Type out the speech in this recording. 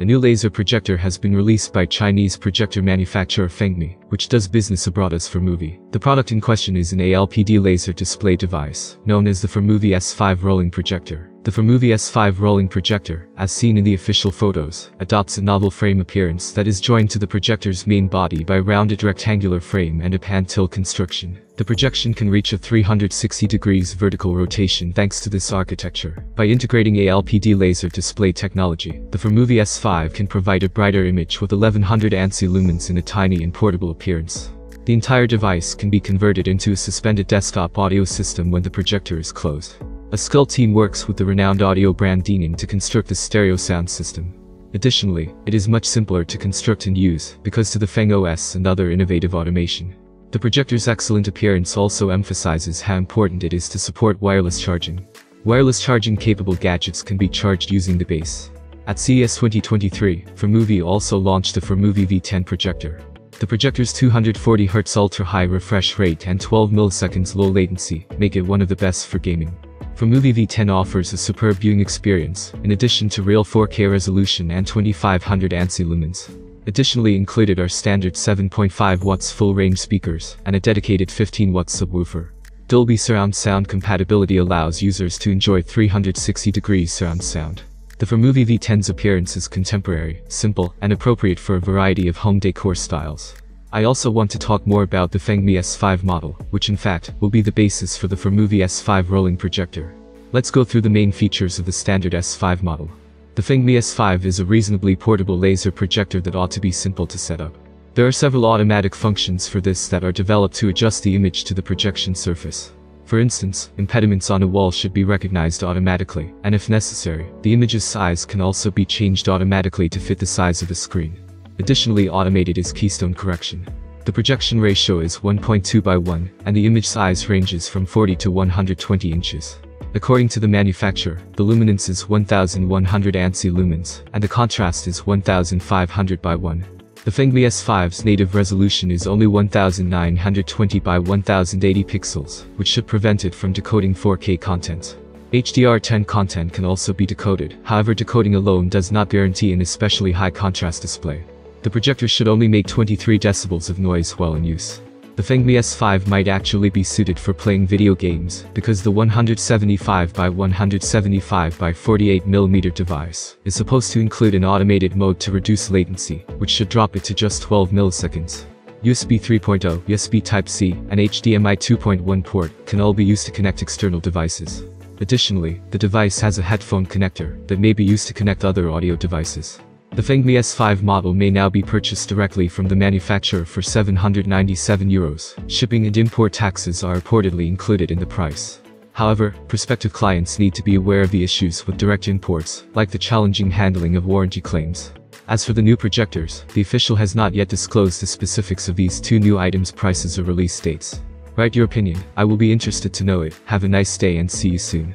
A new laser projector has been released by Chinese projector manufacturer Fengmi, which does business abroad as Formovie. The product in question is an ALPD laser display device, known as the Movie S5 rolling projector. The Movie S5 rolling projector, as seen in the official photos, adopts a novel frame appearance that is joined to the projector's main body by rounded rectangular frame and a pan-tilt construction. The projection can reach a 360 degrees vertical rotation thanks to this architecture. By integrating ALPD laser display technology, the Movie S5 can provide a brighter image with 1100 ANSI lumens in a tiny and portable appearance. The entire device can be converted into a suspended desktop audio system when the projector is closed. A Skull team works with the renowned audio brand Denon to construct the stereo sound system. Additionally, it is much simpler to construct and use because to the Feng OS and other innovative automation. The projector's excellent appearance also emphasizes how important it is to support wireless charging. Wireless charging capable gadgets can be charged using the base. At CES 2023, Movie also launched the Movie V10 projector. The projector's 240Hz ultra-high refresh rate and 12 milliseconds low latency make it one of the best for gaming. Movie V10 offers a superb viewing experience, in addition to real 4K resolution and 2500 ANSI lumens. Additionally included are standard 7.5 watts full-range speakers and a dedicated 15 watts subwoofer. Dolby surround sound compatibility allows users to enjoy 360 degrees surround sound. The Movie V10's appearance is contemporary, simple, and appropriate for a variety of home decor styles. I also want to talk more about the Fengmi S5 model, which in fact, will be the basis for the Movie S5 rolling projector. Let's go through the main features of the standard S5 model. The Fengmi S5 is a reasonably portable laser projector that ought to be simple to set up. There are several automatic functions for this that are developed to adjust the image to the projection surface. For instance, impediments on a wall should be recognized automatically, and if necessary, the image's size can also be changed automatically to fit the size of the screen. Additionally automated is keystone correction. The projection ratio is 1.2 by 1, and the image size ranges from 40 to 120 inches. According to the manufacturer, the luminance is 1100 ANSI lumens, and the contrast is 1500 by 1. The Fengmi S5's native resolution is only 1920 by 1080 pixels, which should prevent it from decoding 4K content. HDR10 content can also be decoded, however decoding alone does not guarantee an especially high contrast display. The projector should only make 23 decibels of noise while in use. The Fengmi S5 might actually be suited for playing video games, because the 175 by 175 by 48mm device is supposed to include an automated mode to reduce latency, which should drop it to just 12 milliseconds. USB 3.0, USB Type-C, and HDMI 2.1 port can all be used to connect external devices. Additionally, the device has a headphone connector that may be used to connect other audio devices. The Fengmi S5 model may now be purchased directly from the manufacturer for 797 euros. Shipping and import taxes are reportedly included in the price. However, prospective clients need to be aware of the issues with direct imports, like the challenging handling of warranty claims. As for the new projectors, the official has not yet disclosed the specifics of these two new items' prices or release dates. Write your opinion, I will be interested to know it. Have a nice day and see you soon.